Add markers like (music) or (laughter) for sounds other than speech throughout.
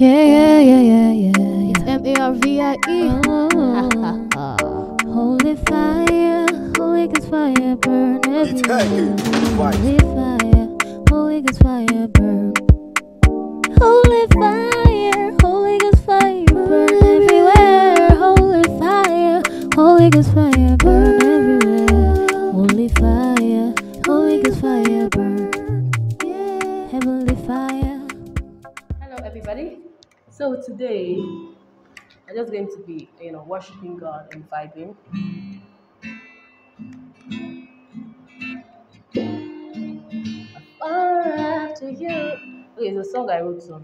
Yeah, yeah, yeah, yeah, yeah, yeah. M A R V I E. Oh, (laughs) holy fire, Holy Ghost fire, burn everywhere. Holy fire, Holy Ghost fire, burn. Vibing. Far after you. Okay, it's a song I wrote some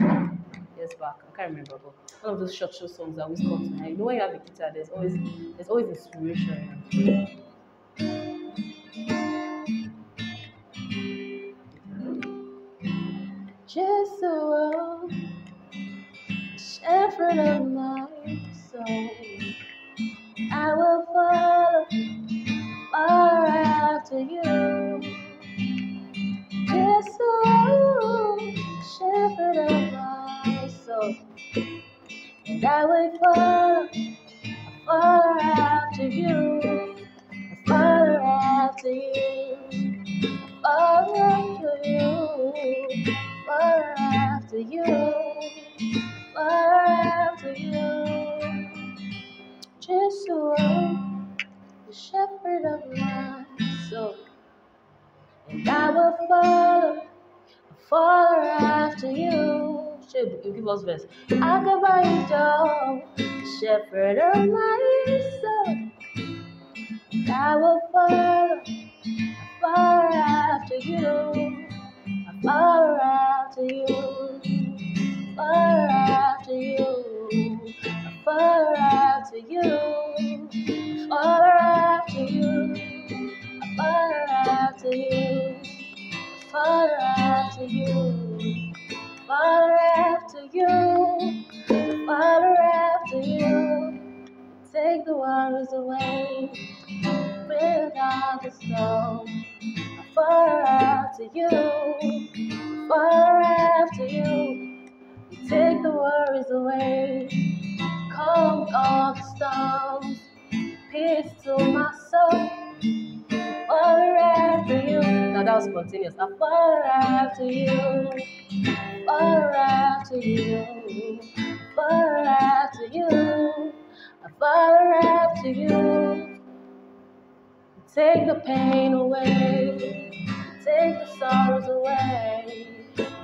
years back. I can't remember, but one of those short, show songs that always come to mind. You know, when you have a guitar, there's always, there's always inspiration. Just world, shepherd of my soul. I will follow far after you. Far after you. Far after you. Far after you. Far after you. Just the shepherd of my soul. And I will follow, follow after you. Us verse? Shepherd of my soul. I will follow, follow after you. Follow after you. Away. Bring down the. I follow after you. Follow after you. Take the worries away. Calm all the storms. Peace to my soul. Follow after you. Now that was spontaneous. I follow after you. Follow after you. Follow after you. Follow after you. Take the pain away. Take the sorrows away.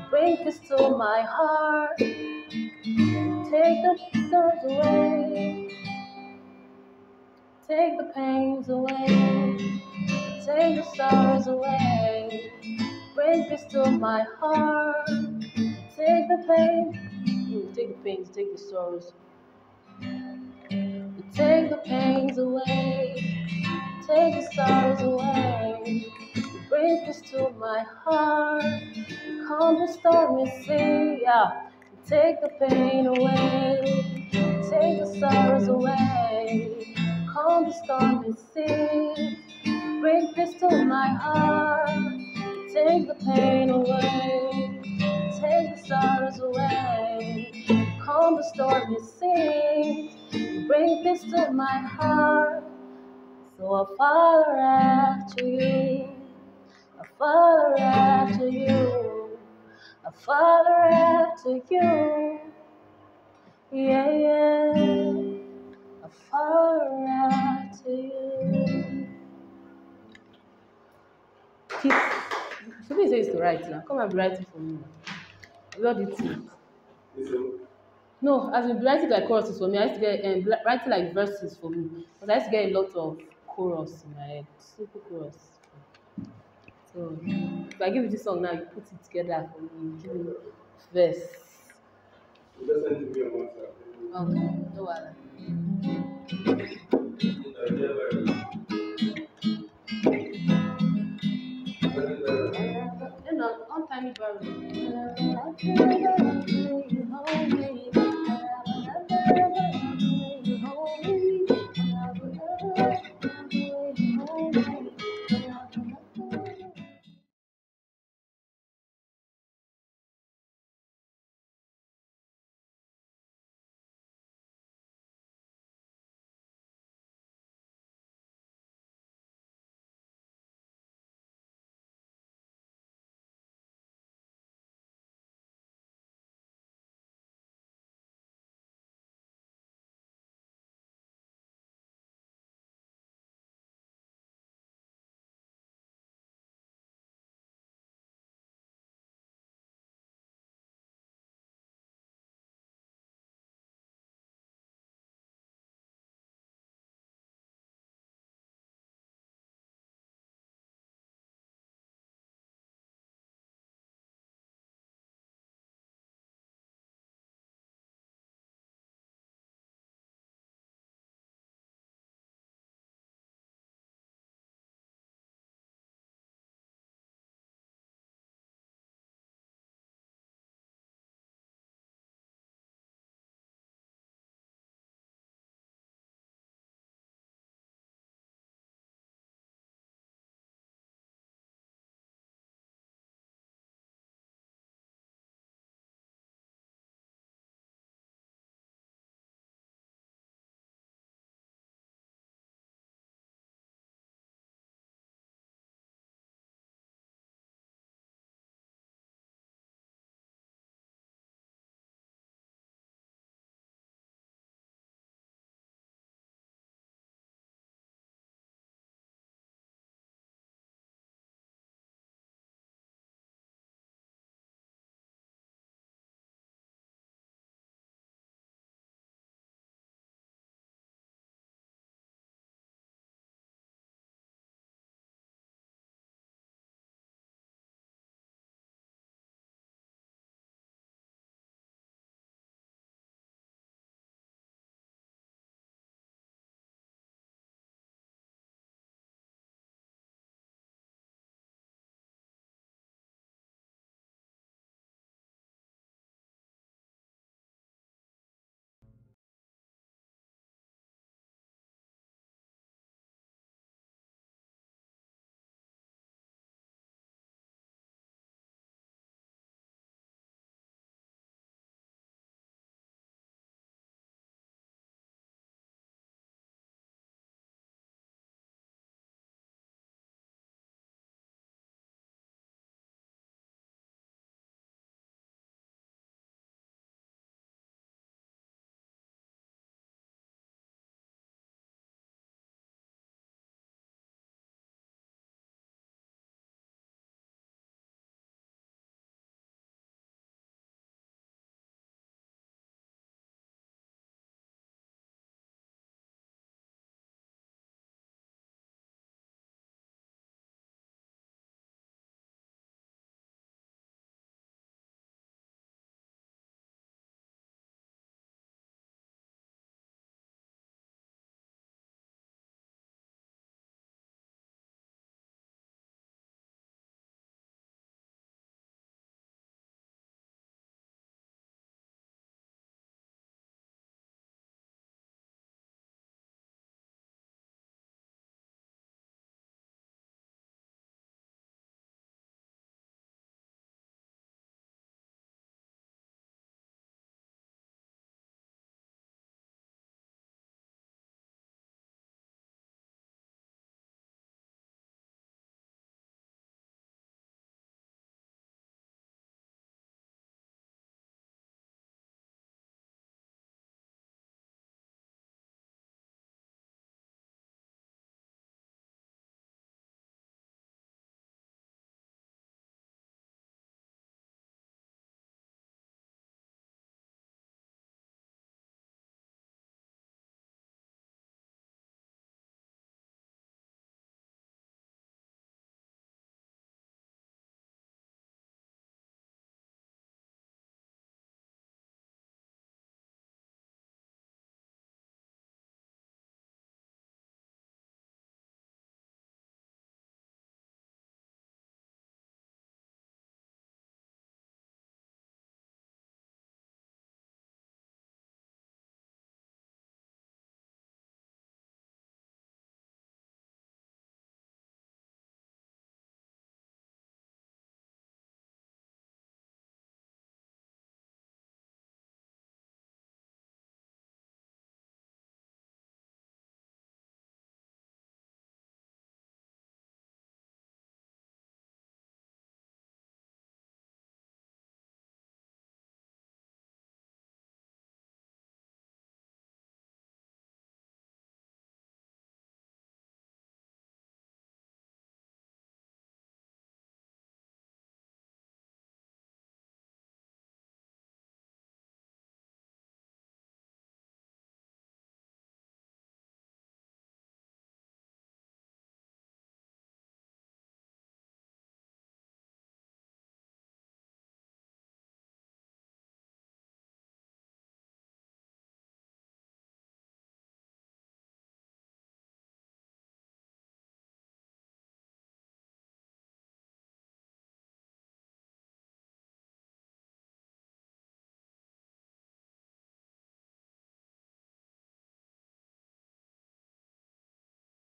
Bring peace to my heart. Take the sorrows away. Take the pains away. Take the sorrows away. Bring peace to my heart. Take the pain. Take the pains, take the sorrows. Take the pains away. Take the sorrows away. Bring peace to my heart. Calm the stormy sea. Yeah. Take the pain away. Take the sorrows away. Calm the stormy sea. Bring peace to my heart. Take the pain away. Take the sorrows away. Calm the stormy sea. Bring peace to my heart. So I follow after you. I follow after you. I follow after you. Yeah, yeah. I follow after you. Keep. Somebody says to write now. Come and be writing for me. Do you think? No, I've been writing like choruses for me. I used to get um, writing like verses for me, because I used to get a lot of chorus in my head, super chorus. So if I give you this song now, you put it together for me, give me verse. Oh, okay, no wahala. Then on, on time, you borrow.